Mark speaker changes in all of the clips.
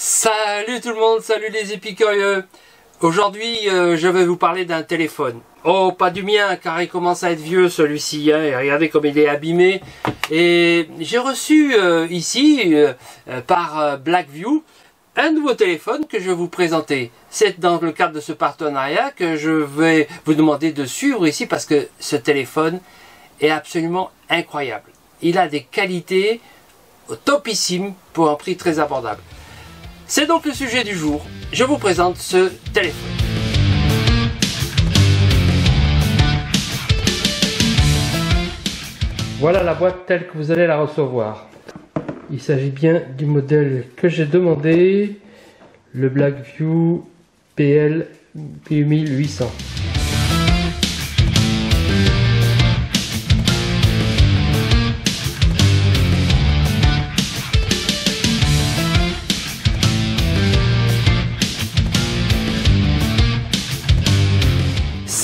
Speaker 1: Salut tout le monde, salut les épicurieux Aujourd'hui, euh, je vais vous parler d'un téléphone. Oh, pas du mien, car il commence à être vieux celui-ci. Hein, et regardez comme il est abîmé. Et j'ai reçu euh, ici, euh, par Blackview, un nouveau téléphone que je vais vous présenter. C'est dans le cadre de ce partenariat que je vais vous demander de suivre ici parce que ce téléphone est absolument incroyable. Il a des qualités topissimes pour un prix très abordable. C'est donc le sujet du jour. Je vous présente ce téléphone. Voilà la boîte telle que vous allez la recevoir. Il s'agit bien du modèle que j'ai demandé, le Blackview PL 1800.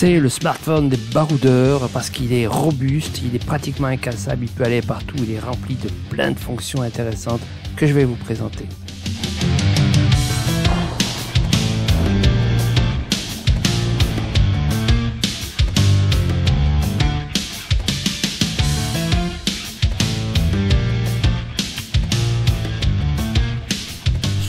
Speaker 1: C'est le smartphone des baroudeurs parce qu'il est robuste, il est pratiquement incassable, il peut aller partout, il est rempli de plein de fonctions intéressantes que je vais vous présenter.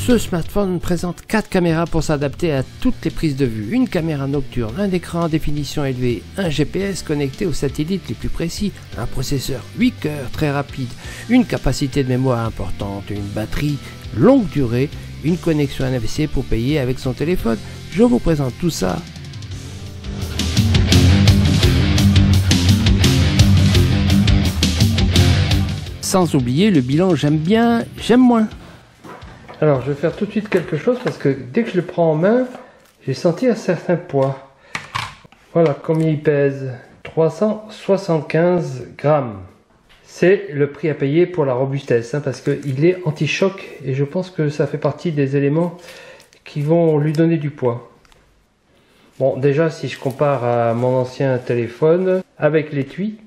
Speaker 1: Ce smartphone présente 4 caméras pour s'adapter à toutes les prises de vue. Une caméra nocturne, un écran en définition élevée, un GPS connecté aux satellites les plus précis, un processeur 8 cœurs très rapide, une capacité de mémoire importante, une batterie longue durée, une connexion NFC pour payer avec son téléphone. Je vous présente tout ça sans oublier le bilan j'aime bien, j'aime moins. Alors, je vais faire tout de suite quelque chose parce que dès que je le prends en main, j'ai senti un certain poids. Voilà combien il pèse. 375 grammes. C'est le prix à payer pour la robustesse hein, parce qu'il est anti-choc et je pense que ça fait partie des éléments qui vont lui donner du poids. Bon, déjà, si je compare à mon ancien téléphone avec l'étui,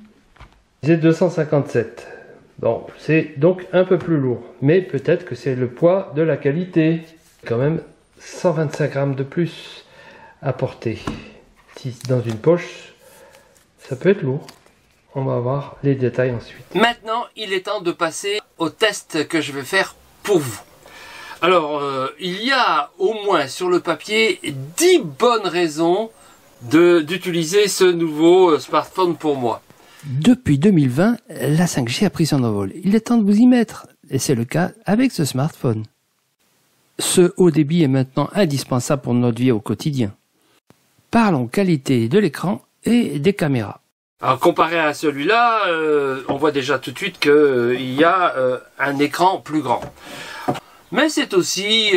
Speaker 1: j'ai 257. Bon, c'est donc un peu plus lourd, mais peut-être que c'est le poids de la qualité. Quand même 125 grammes de plus à porter. Si dans une poche, ça peut être lourd. On va voir les détails ensuite. Maintenant, il est temps de passer au test que je vais faire pour vous. Alors, euh, il y a au moins sur le papier 10 bonnes raisons d'utiliser ce nouveau euh, smartphone pour moi. Depuis 2020, la 5G a pris son envol. Il est temps de vous y mettre, et c'est le cas avec ce smartphone. Ce haut débit est maintenant indispensable pour notre vie au quotidien. Parlons qualité de l'écran et des caméras. Alors comparé à celui-là, euh, on voit déjà tout de suite qu'il euh, y a euh, un écran plus grand. Mais c'est aussi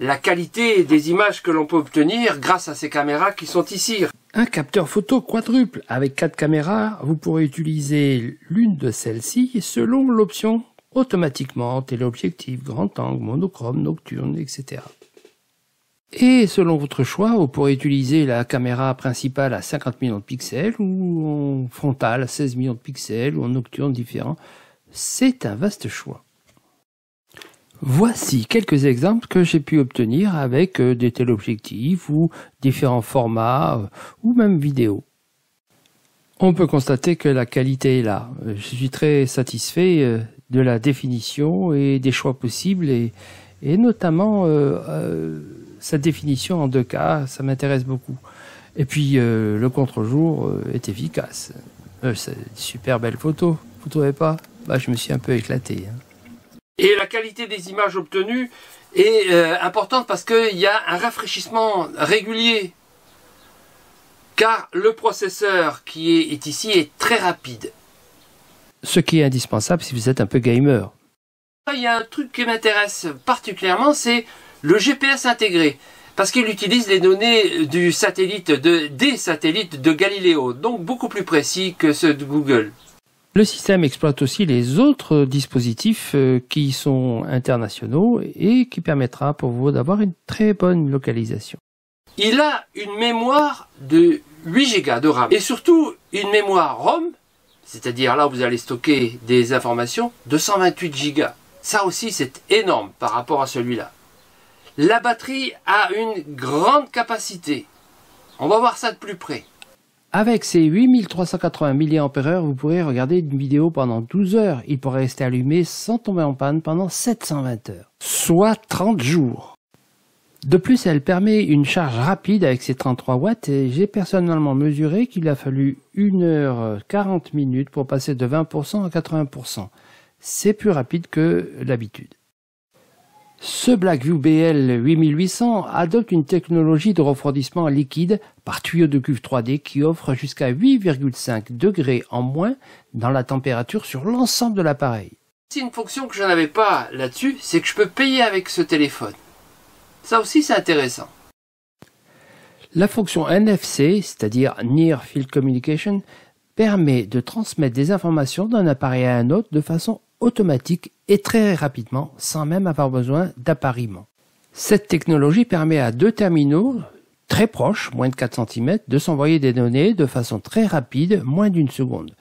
Speaker 1: la qualité des images que l'on peut obtenir grâce à ces caméras qui sont ici. Un capteur photo quadruple avec quatre caméras, vous pourrez utiliser l'une de celles-ci selon l'option automatiquement téléobjectif, grand angle, monochrome, nocturne, etc. Et selon votre choix, vous pourrez utiliser la caméra principale à 50 millions de pixels ou en frontale à 16 millions de pixels ou en nocturne différent. C'est un vaste choix. Voici quelques exemples que j'ai pu obtenir avec euh, des téléobjectifs ou différents formats euh, ou même vidéos. On peut constater que la qualité est là. Euh, je suis très satisfait de la définition et des choix possibles et, notamment sa définition en deux cas, ça m'intéresse beaucoup. Et puis le contre-jour est efficace. c'est une super belle photo, vous trouvez pas? Bah, Je me suis un peu éclaté. Hein. Et la qualité des images obtenues est euh, importante parce qu'il y a un rafraîchissement régulier. Car le processeur qui est, ici est très rapide. Ce qui est indispensable si vous êtes un peu gamer. Il y a un truc qui m'intéresse particulièrement, c'est le GPS intégré. Parce qu'il utilise les données du satellite de, des satellites de Galileo, donc beaucoup plus précis que ceux de Google. Le système exploite aussi les autres dispositifs euh, qui sont internationaux et qui permettra pour vous d'avoir une très bonne localisation. Il a une mémoire de 8 Go de RAM et surtout une mémoire ROM, c'est-à-dire là où vous allez stocker des informations, de 128 Go. Ça aussi c'est énorme par rapport à celui-là. La batterie a une grande capacité. On va voir ça de plus près. Avec ces 8380 mAh, vous pourrez regarder une vidéo pendant 12 heures. Il pourrait rester allumé sans tomber en panne pendant 720 heures, soit 30 jours. De plus, elle permet une charge rapide avec ses 33 watts et j'ai personnellement mesuré qu'il a fallu 1h40 minutes pour passer de 20% à 80%. C'est plus rapide que l'habitude. Ce Blackview BL 8800 adopte une technologie de refroidissement liquide par tuyau de cuve 3D qui offre jusqu'à 8,5 degrés en moins dans la température sur l'ensemble de l'appareil. C'est une fonction que je n'avais pas là-dessus, c'est que je peux payer avec ce téléphone. Ça aussi c'est intéressant. La fonction NFC, c'est-à-dire Near Field Communication, permet de transmettre des informations d'un appareil à un autre de façon automatique et très rapidement sans même avoir besoin d'appariement. Cette technologie permet à deux terminaux très proches, moins de 4 cm, de s'envoyer des données de façon très rapide, moins d'une seconde.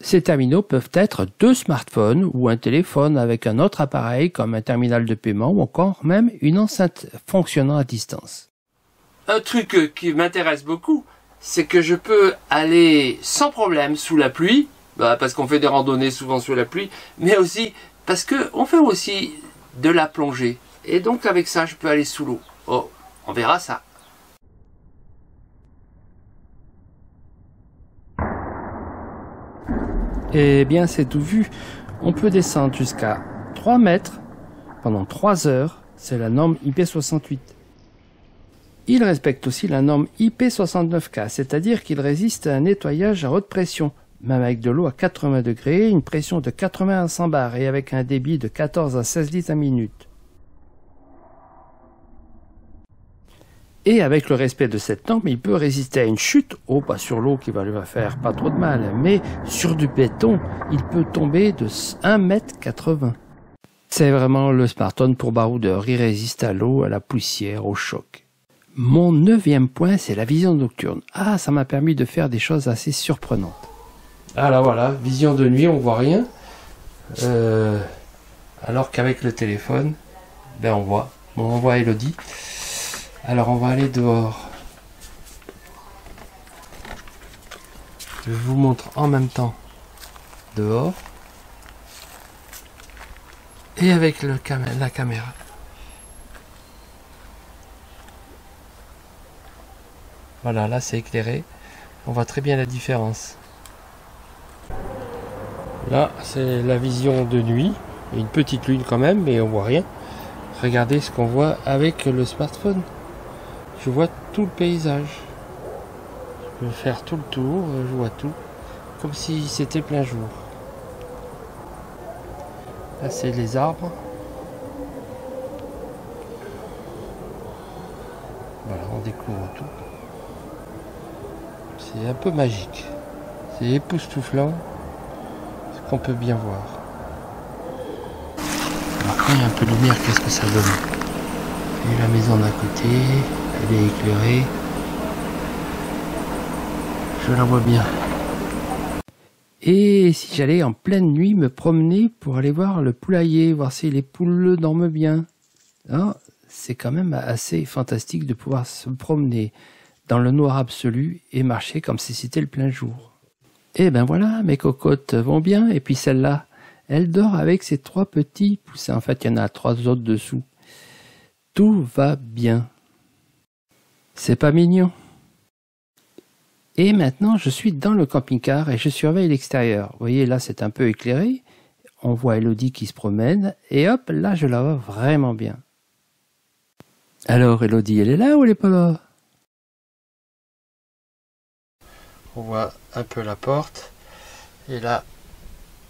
Speaker 1: Ces terminaux peuvent être deux smartphones ou un téléphone avec un autre appareil comme un terminal de paiement ou encore même une enceinte fonctionnant à distance. Un truc qui m'intéresse beaucoup, c'est que je peux aller sans problème sous la pluie bah, parce qu'on fait des randonnées souvent sous la pluie, mais aussi parce qu'on fait aussi de la plongée. Et donc avec ça, je peux aller sous l'eau. Oh, on verra ça. Eh bien, c'est tout vu. On peut descendre jusqu'à 3 mètres pendant 3 heures. C'est la norme IP68. Il respecte aussi la norme IP69K, c'est-à-dire qu'il résiste à un nettoyage à haute pression, même avec de l'eau à 80 degrés, une pression de 80 à 100 bars et avec un débit de 14 à 16 litres à minute. Et avec le respect de cette norme, il peut résister à une chute, oh pas sur l'eau qui va lui faire pas trop de mal, mais sur du béton, il peut tomber de 1,80 m. C'est vraiment le smartphone pour baroudeur, il résiste à l'eau, à la poussière, au choc. Mon neuvième point, c'est la vision nocturne. Ah, ça m'a permis de faire des choses assez surprenantes. Alors voilà, vision de nuit, on voit rien. Euh, alors qu'avec le téléphone, ben on voit. On voit Elodie. Alors on va aller dehors. Je vous montre en même temps dehors et avec la caméra. Voilà, là c'est éclairé. On voit très bien la différence. Là, c'est la vision de nuit. Une petite lune quand même, mais on voit rien. Regardez ce qu'on voit avec le smartphone. Je vois tout le paysage. Je peux faire tout le tour, je vois tout. Comme si c'était plein jour. Là, c'est les arbres. Voilà, on découvre tout. C'est un peu magique. C'est époustouflant qu'on peut bien voir. Quand il y a un peu de lumière, qu'est-ce que ça donne? Et la maison d'à côté, elle est éclairée. Je la vois bien. Et si j'allais en pleine nuit me promener pour aller voir le poulailler, voir si les poules dorment bien? Hein, c'est quand même assez fantastique de pouvoir se promener dans le noir absolu et marcher comme si c'était le plein jour. Eh ben voilà, mes cocottes vont bien, et puis celle-là, elle dort avec ses trois petits poussins. En fait, il y en a trois autres dessous. Tout va bien. C'est pas mignon. Et maintenant, je suis dans le camping-car et je surveille l'extérieur. Vous voyez, là, c'est un peu éclairé. On voit Elodie qui se promène. Et hop, là, je la vois vraiment bien. Alors, Elodie, elle est là ou elle est pas là? On voit un peu la porte et là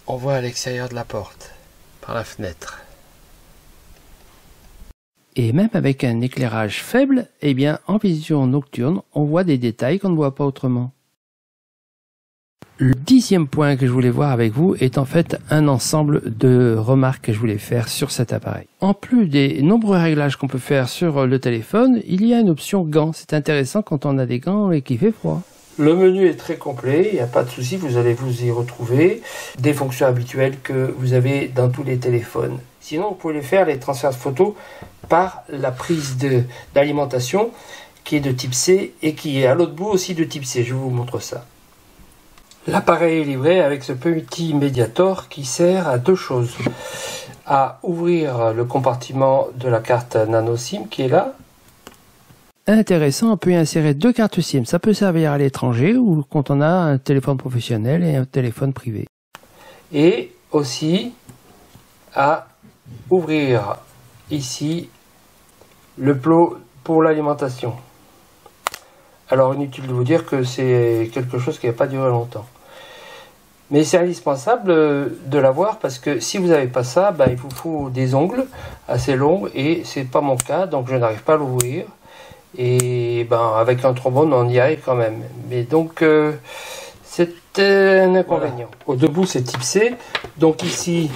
Speaker 1: on voit à l'extérieur de la porte par la fenêtre et même avec un éclairage faible eh bien en vision nocturne on voit des détails qu'on ne voit pas autrement le dixième point que je voulais voir avec vous est en fait un ensemble de remarques que je voulais faire sur cet appareil. En plus des nombreux réglages qu'on peut faire sur le téléphone, il y a une option gants. C'est intéressant quand on a des gants et qu'il fait froid. Le menu est très complet, il n'y a pas de souci, vous allez vous y retrouver. Des fonctions habituelles que vous avez dans tous les téléphones. Sinon, vous pouvez faire les transferts de photos par la prise d'alimentation qui est de type C et qui est à l'autre bout aussi de type C. Je vous montre ça. L'appareil est livré avec ce petit médiator qui sert à deux choses. À ouvrir le compartiment de la carte nano SIM qui est là. Intéressant, on peut y insérer deux cartes SIM. Ça peut servir à l'étranger ou quand on a un téléphone professionnel et un téléphone privé. Et aussi à ouvrir ici le plot pour l'alimentation. Alors inutile de vous dire que c'est quelque chose qui n'a pas duré longtemps. Mais c'est indispensable de l'avoir parce que si vous n'avez pas ça, ben, il vous faut des ongles assez longs et c'est pas mon cas, donc je n'arrive pas à l'ouvrir. Et ben avec un trombone, on y arrive quand même. Mais donc euh, c'est un inconvénient. Au debout, c'est type C. Donc ici,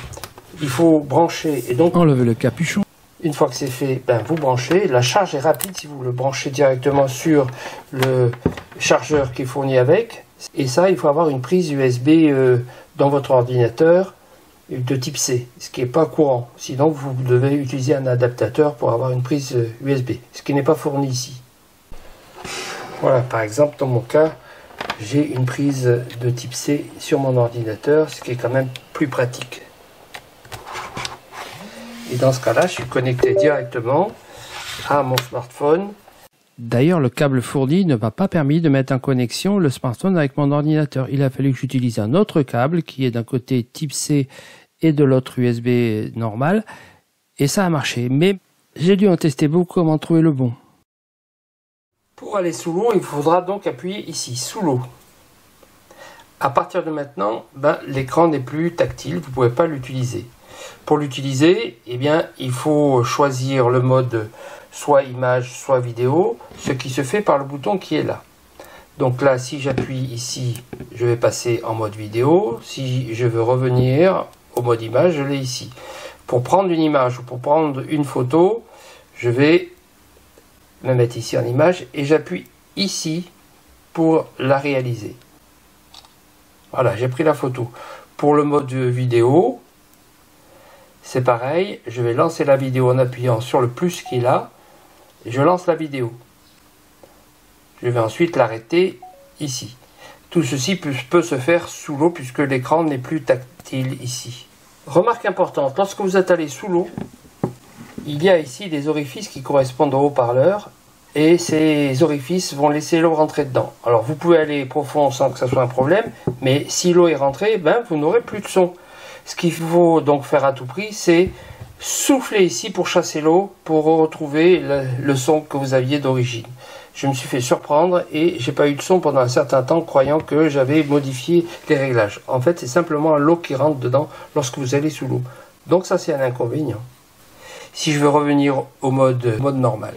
Speaker 1: il faut brancher et donc
Speaker 2: enlever le capuchon.
Speaker 1: Une fois que c'est fait, ben, vous branchez. La charge est rapide si vous le branchez directement sur le chargeur qui est fourni avec. Et ça, il faut avoir une prise USB euh, dans votre ordinateur de type C, ce qui n'est pas courant. Sinon, vous devez utiliser un adaptateur pour avoir une prise USB, euh, ce qui n'est pas fourni ici. Voilà, par exemple, dans mon cas, j'ai une prise de type C sur mon ordinateur, ce qui est quand même plus pratique. Et dans ce cas-là, je suis connecté directement à mon smartphone.
Speaker 2: D'ailleurs, le câble fourni ne m'a pas permis de mettre en connexion le smartphone avec mon ordinateur. Il a fallu que j'utilise un autre câble qui est d'un côté type C de l'autre USB normal. Et ça a marché. Mais j'ai dû en tester beaucoup de trouver le bon.
Speaker 1: Pour aller sous l'eau, il faudra donc appuyer ici, sous l'eau. À partir de maintenant, ben, l'écran n'est plus tactile, vous ne pouvez pas l'utiliser. Pour l'utiliser, eh bien, il faut choisir le mode soit image, soit vidéo, ce qui se fait par le bouton qui est là. Donc là, si j'appuie ici, je vais passer en mode vidéo. Si je veux revenir au mode image, je l'ai ici. Pour prendre une image ou pour prendre une photo, je vais me mettre ici en image et j'appuie ici pour la réaliser. Voilà, j'ai pris la photo. Pour le mode vidéo, c'est pareil, je vais lancer la vidéo en appuyant sur le plus qui est là, et je lance la vidéo. Je vais ensuite l'arrêter ici. Tout ceci peut, se faire sous l'eau puisque l'écran n'est plus tactile ici. Remarque importante, lorsque vous êtes allé sous l'eau, il y a ici des orifices qui correspondent au haut-parleur et ces orifices vont laisser l'eau rentrer dedans. Alors vous pouvez aller profond sans que ça soit un problème, mais si l'eau est rentrée, ben, vous n'aurez plus de son. Ce qu'il faut donc faire à tout prix, c'est souffler ici pour chasser l'eau, pour retrouver le, son que vous aviez d'origine. Je me suis fait surprendre et j'ai pas eu de son pendant un certain temps, croyant que j'avais modifié les réglages. En fait, c'est simplement l'eau qui rentre dedans lorsque vous allez sous l'eau. Donc ça, c'est un inconvénient. Si je veux revenir au mode, mode normal.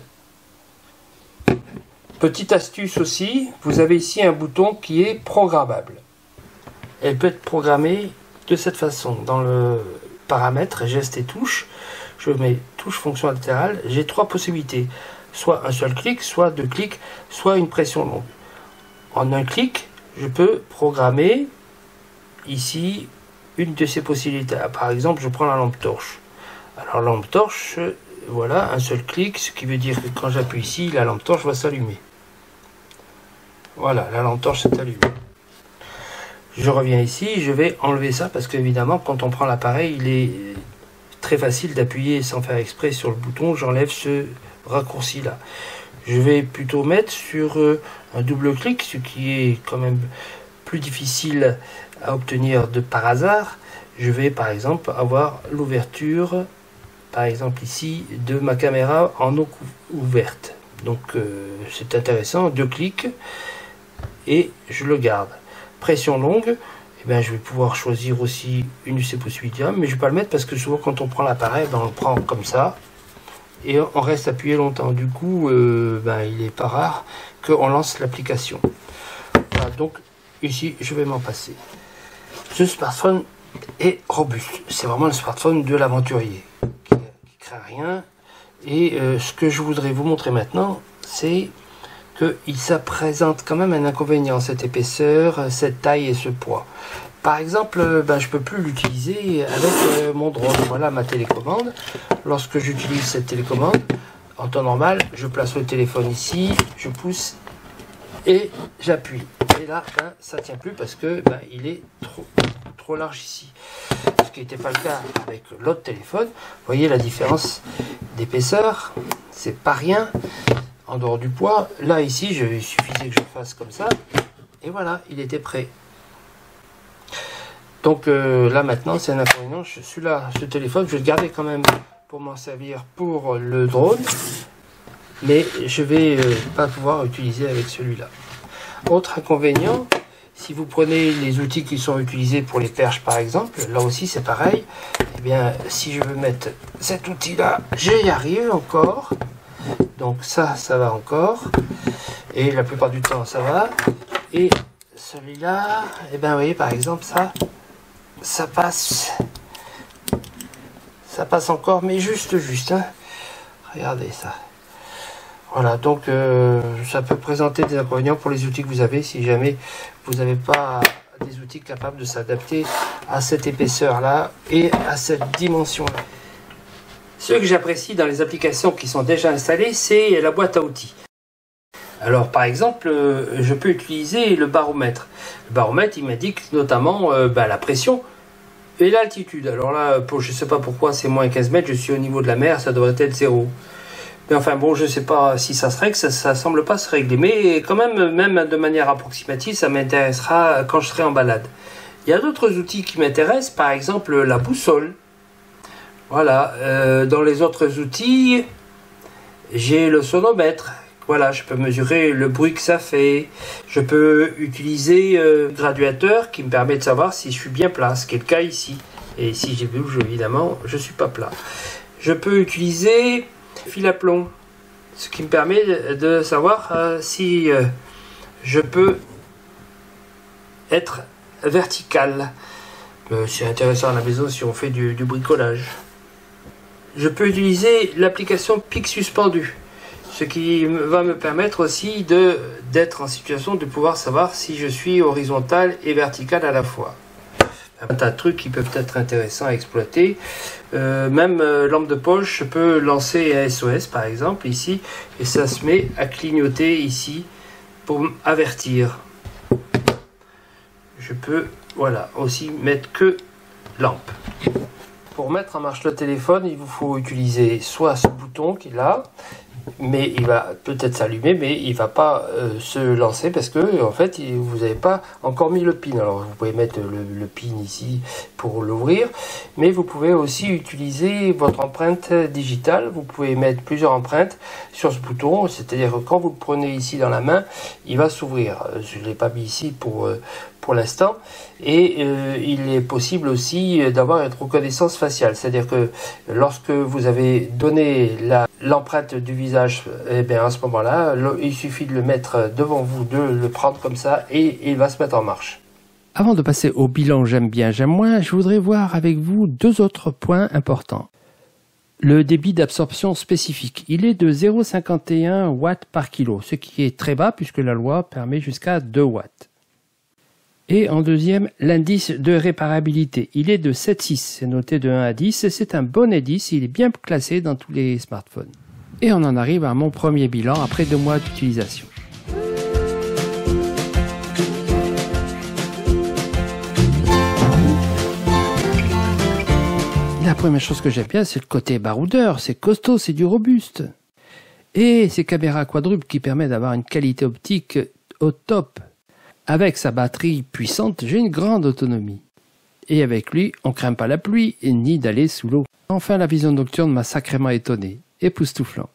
Speaker 1: Petite astuce aussi, vous avez ici un bouton qui est programmable. Elle peut être programmée de cette façon. Dans le paramètre, geste et touche, je mets touche fonction latérale. J'ai trois possibilités. Soit un seul clic, soit deux clics, soit une pression longue. En un clic, je peux programmer ici une de ces possibilités. Par exemple, je prends la lampe torche. Alors lampe torche, voilà, un seul clic, ce qui veut dire que quand j'appuie ici, la lampe torche va s'allumer. Voilà, la lampe torche s'est allumée. Je reviens ici, je vais enlever ça parce qu'évidemment, quand on prend l'appareil, il est très facile d'appuyer sans faire exprès sur le bouton. J'enlève ce raccourci là. Je vais plutôt mettre sur euh, un double clic, ce qui est quand même plus difficile à obtenir de par hasard. Je vais par exemple avoir l'ouverture, par exemple ici, de ma caméra en eau ouverte. Donc euh, c'est intéressant, deux clics et je le garde pression longue, eh bien, je vais pouvoir choisir aussi une de ces possibilités, mais je vais pas le mettre parce que souvent quand on prend l'appareil, ben, on le prend comme ça on reste appuyé longtemps. Du coup, euh, ben, il est pas rare qu'on lance l'application. donc ici, je vais m'en passer. Ce smartphone est robuste. C'est vraiment le smartphone de l'aventurier qui, craint rien. Et euh, ce que je voudrais vous montrer maintenant, c'est que ça présente quand même un inconvénient, cette épaisseur, cette taille et ce poids. Par exemple, ben, je ne peux plus l'utiliser avec euh, mon drone. Voilà ma télécommande. Lorsque j'utilise cette télécommande, en temps normal, je place le téléphone ici, je pousse et j'appuie. Et là, ben, ça tient plus parce que ben, il est trop, trop large ici. Ce qui n'était pas le cas avec l'autre téléphone. Vous voyez la différence d'épaisseur, c'est pas rien en dehors du poids. Là, ici, je, il suffisait que je fasse comme ça. Et voilà, il était prêt. Donc euh, là, maintenant, c'est un inconvénient. Je suis là, ce téléphone, je vais le garder quand même pour m'en servir pour le drone. Mais je vais euh, pas pouvoir utiliser avec celui-là. Autre inconvénient, si vous prenez les outils qui sont utilisés pour les perches par exemple, là aussi c'est pareil. Eh bien, si je veux mettre cet outil-là, j'y arrive encore. Donc ça, ça va encore. Et la plupart du temps, ça va. Et celui-là, et eh bien, vous voyez, par exemple, ça, ça passe. Ça passe encore, mais juste, juste. Hein. Regardez ça. Voilà, donc euh, ça peut présenter des inconvénients pour les outils que vous avez si jamais vous n'avez pas des outils capables de s'adapter à cette épaisseur-là et à cette dimension-là. Ce que j'apprécie dans les applications qui sont déjà installées, c'est la boîte à outils. Alors par exemple, euh, je peux utiliser le baromètre. Le baromètre, il m'indique notamment euh, bah, la pression et l'altitude. Alors là, pour, je ne sais pas pourquoi c'est moins 15 mètres, je suis au niveau de la mer, ça devrait être zéro. Mais enfin bon, je ne sais pas si ça se règle, ça, ne semble pas se régler. Mais quand même, même de manière approximative, ça m'intéressera quand je serai en balade. Il y a d'autres outils qui m'intéressent, par exemple la boussole. Voilà, euh, dans les autres outils, j'ai le sonomètre. Voilà, je peux mesurer le bruit que ça fait. Je peux utiliser euh, le graduateur qui me permet de savoir si je suis bien plat, ce qui est le cas ici. Et si j'ai bouge, évidemment, je ne suis pas plat. Je peux utiliser fil à plomb, ce qui me permet de savoir euh, si je peux être vertical. C'est intéressant à la maison si on fait du bricolage je peux utiliser l'application PIC suspendu, ce qui va me permettre aussi de d'être en situation de pouvoir savoir si je suis horizontal et vertical à la fois. Un tas de trucs qui peuvent être intéressants à exploiter. Euh, même euh, lampe de poche, je peux lancer un SOS par exemple ici et ça se met à clignoter ici pour avertir. Je peux voilà aussi mettre que lampe. Pour mettre en marche le téléphone, il vous faut utiliser soit ce bouton qui est là, mais il va peut-être s'allumer, mais il va pas euh, se lancer parce que en fait vous n'avez pas encore mis le pin. Alors vous pouvez mettre le, pin ici pour l'ouvrir, mais vous pouvez aussi utiliser votre empreinte digitale. Vous pouvez mettre plusieurs empreintes sur ce bouton, c'est-à-dire que quand vous le prenez ici dans la main, il va s'ouvrir. Je ne l'ai pas mis ici pour euh, pour l'instant. Et euh, il est possible aussi d'avoir une reconnaissance faciale. C'est-à-dire que lorsque vous avez donné l'empreinte du visage, et eh bien à ce moment-là, il suffit de le mettre devant vous, de le prendre comme ça, et il va se mettre en marche.
Speaker 2: Avant de passer au bilan j'aime bien, j'aime moins, je voudrais voir avec vous deux autres points importants. Le débit d'absorption spécifique, il est de 0,51 watts par kilo, ce qui est très bas puisque la loi permet jusqu'à 2 watts. Et en deuxième, l'indice de réparabilité. Il est de 7,6. C'est noté de 1 à 10. C'est un bon indice. Il est bien classé dans tous les smartphones. Et on en arrive à mon premier bilan après deux mois d'utilisation. La première chose que j'aime bien, c'est le côté baroudeur. C'est costaud, c'est du robuste. Et ces caméras quadruples qui permettent d'avoir une qualité optique au top. Avec sa batterie puissante, j'ai une grande autonomie. Et avec lui, on craint pas la pluie ni d'aller sous l'eau. Enfin, la vision nocturne m'a sacrément étonné, époustouflant.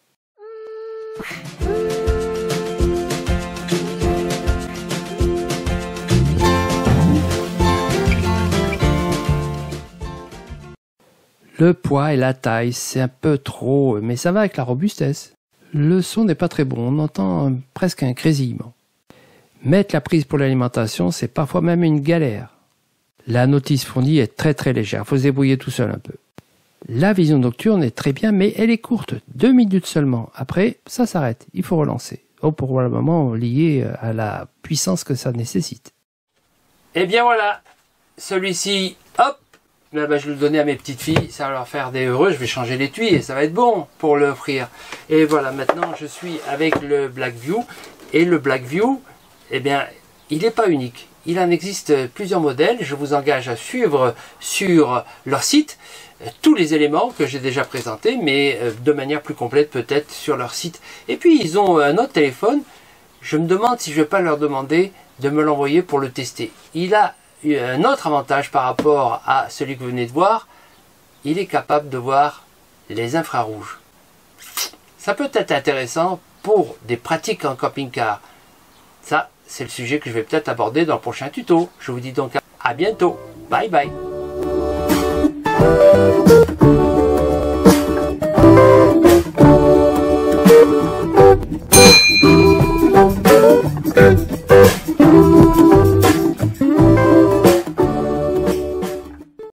Speaker 2: Le poids et la taille, c'est un peu trop, mais ça va avec la robustesse. Le son n'est pas très bon, on entend presque un grésillement. Mettre la prise pour l'alimentation, c'est parfois même une galère. La notice fournie est très très légère, faut se débrouiller tout seul un peu. La vision nocturne est très bien, mais elle est courte, deux minutes seulement. Après, ça s'arrête, il faut relancer. oh, pour le moment lié à la puissance que ça nécessite.
Speaker 1: Et eh bien voilà, celui-ci, hop, là, bah, je vais le donner à mes petites filles, ça va leur faire des heureux, je vais changer l'étui et ça va être bon pour l'offrir. Et voilà, maintenant je suis avec le Blackview et le Blackview, eh bien, il n'est pas unique. Il en existe plusieurs modèles. Je vous engage à suivre sur leur site tous les éléments que j'ai déjà présentés, mais euh, de manière plus complète peut-être sur leur site. Et puis ils ont un autre téléphone. Je me demande si je ne vais pas leur demander de me l'envoyer pour le tester. Il a un autre avantage par rapport à celui que vous venez de voir. Il est capable de voir les infrarouges. Ça peut être intéressant pour des pratiques en camping-car. Ça, c'est le sujet que je vais peut-être aborder dans le prochain tuto. Je vous dis donc à bientôt. Bye bye. Música